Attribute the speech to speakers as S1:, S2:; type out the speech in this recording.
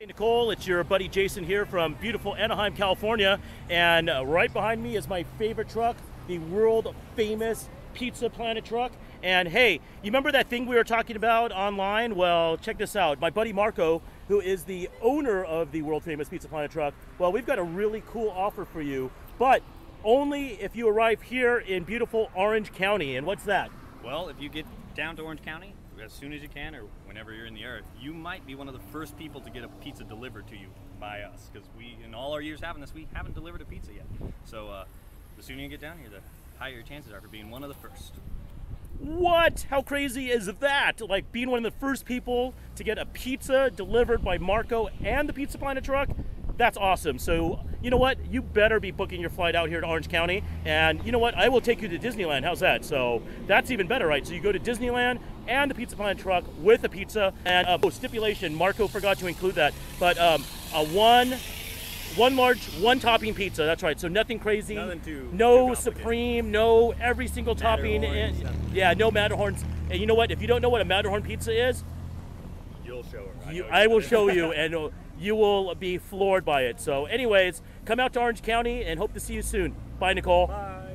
S1: Hey Nicole, it's your buddy Jason here from beautiful Anaheim, California, and uh, right behind me is my favorite truck, the world famous Pizza Planet truck. And hey, you remember that thing we were talking about online? Well, check this out. My buddy Marco, who is the owner of the world famous Pizza Planet truck, well, we've got a really cool offer for you, but only if you arrive here in beautiful Orange County. And what's that?
S2: Well, if you get down to Orange County as soon as you can or whenever you're in the area, you might be one of the first people to get a pizza delivered to you by us because we, in all our years having this, we haven't delivered a pizza yet. So uh, the sooner you get down here, the higher your chances are for being one of the first.
S1: What? How crazy is that? Like being one of the first people to get a pizza delivered by Marco and the Pizza Planet truck? That's awesome. So, you know what? You better be booking your flight out here to Orange County. And you know what? I will take you to Disneyland. How's that? So, that's even better, right? So, you go to Disneyland and the Pizza Planet truck with a pizza. And uh, oh, stipulation, Marco forgot to include that. But um, a one one large, one topping pizza. That's right. So nothing crazy.
S2: Nothing too-
S1: No
S2: too
S1: supreme. No every single topping. And- yeah, no Matterhorns. And you know what? If you don't know what a Matterhorn pizza is,
S2: You'll show her.
S1: you, I will show you, and uh, you will be floored by it. So, anyways, come out to Orange County and hope to see you soon. Bye, Nicole.
S2: Bye.